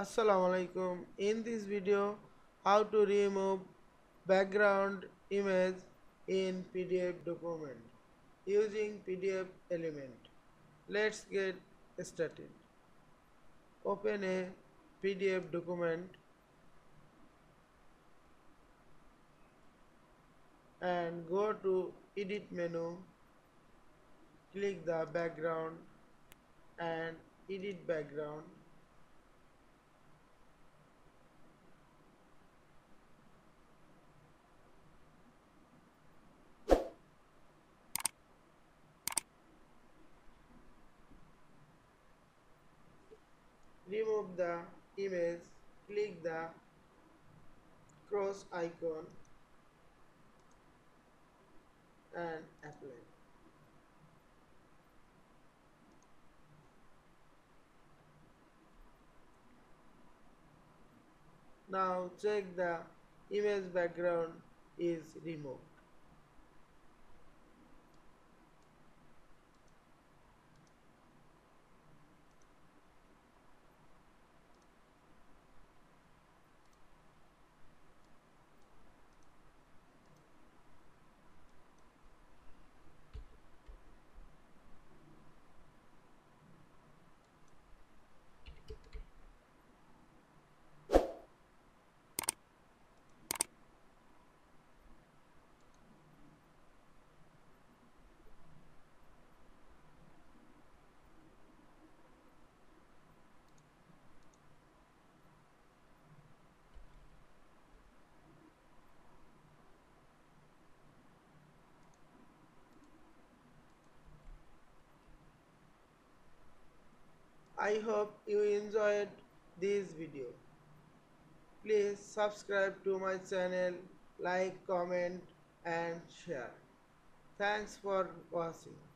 Assalamu alaikum. In this video, how to remove background image in PDF document using PDF element. Let's get started. Open a PDF document and go to edit menu click the background and edit background remove the image click the cross icon and apply. Now check the image background is removed I hope you enjoyed this video. Please subscribe to my channel, like, comment and share. Thanks for watching.